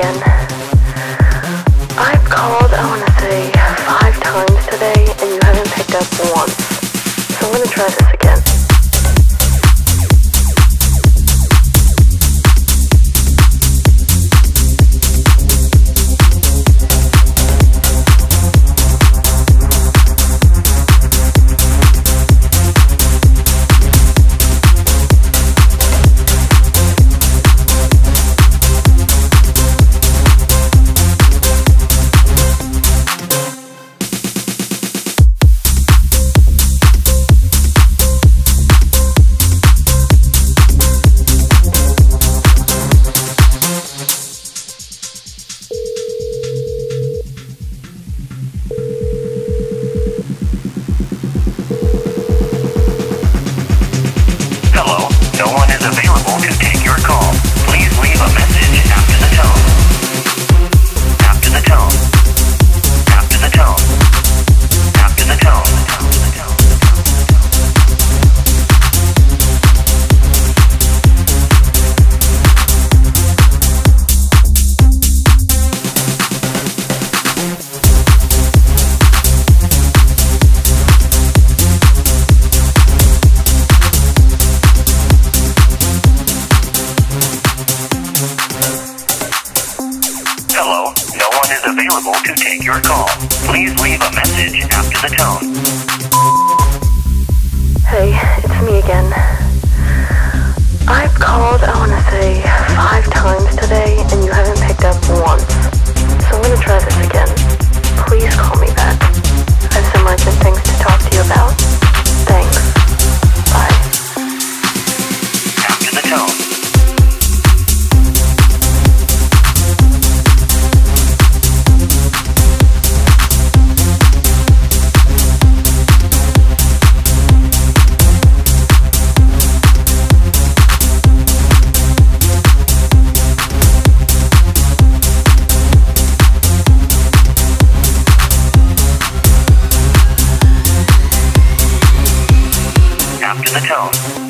again. I've got no one is available to take your call. Please leave a message after the tone. after the tone.